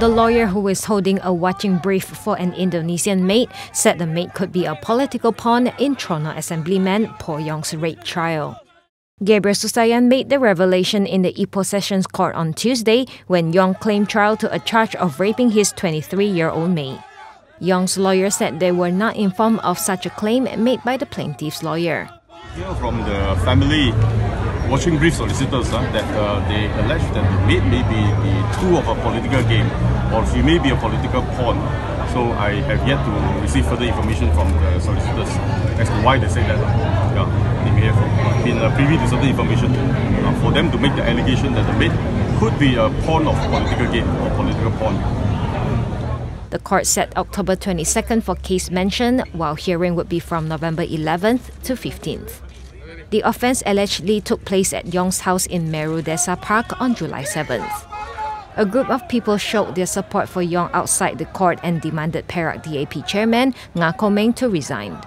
The lawyer who is holding a watching brief for an Indonesian maid said the maid could be a political pawn in Tronoh Assemblyman Paul Yong's rape trial. Gabriel Susayan made the revelation in the Ipoh Sessions Court on Tuesday when Yong claimed trial to a charge of raping his 23-year-old maid. Yong's lawyer said they were not informed of such a claim made by the plaintiff's lawyer. From the family watching brief solicitors uh, that uh, they allege that the maid may be the tool of a political game or she may be a political pawn. So I have yet to receive further information from the solicitors as to why they say that. Yeah, they may have been uh, privy to certain information uh, for them to make the allegation that the maid could be a pawn of political game or political pawn. The court set October 22nd for case mention, while hearing would be from November 11th to 15th. The offence allegedly took place at Yong's house in Merudesa Park on July 7th. A group of people showed their support for Yong outside the court and demanded Perak DAP chairman Nga Kor Ming to resign.